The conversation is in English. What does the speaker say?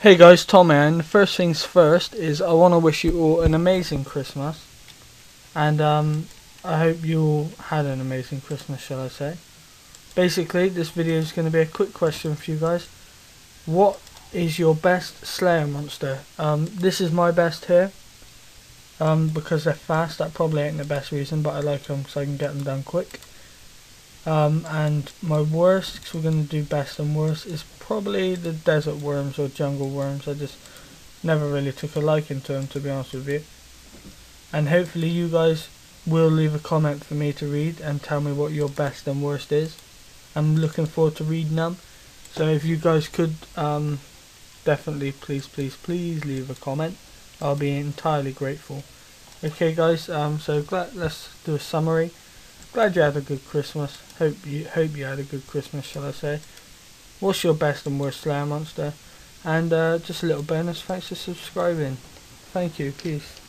Hey guys, Tom here, and first things first is I want to wish you all an amazing Christmas, and um, I hope you all had an amazing Christmas, shall I say. Basically, this video is going to be a quick question for you guys. What is your best Slayer monster? Um, this is my best here, um, because they're fast, that probably ain't the best reason, but I like them so I can get them done quick. Um, and my worst, because we're going to do best and worst, is probably the desert worms or jungle worms. I just never really took a liking to them, to be honest with you. And hopefully you guys will leave a comment for me to read and tell me what your best and worst is. I'm looking forward to reading them. So if you guys could um, definitely, please, please, please leave a comment. I'll be entirely grateful. Okay guys, um, so let's do a summary. Glad you had a good Christmas. Hope you hope you had a good Christmas, shall I say. What's your best and worst Slayer monster? And uh, just a little bonus, thanks for subscribing. Thank you, peace.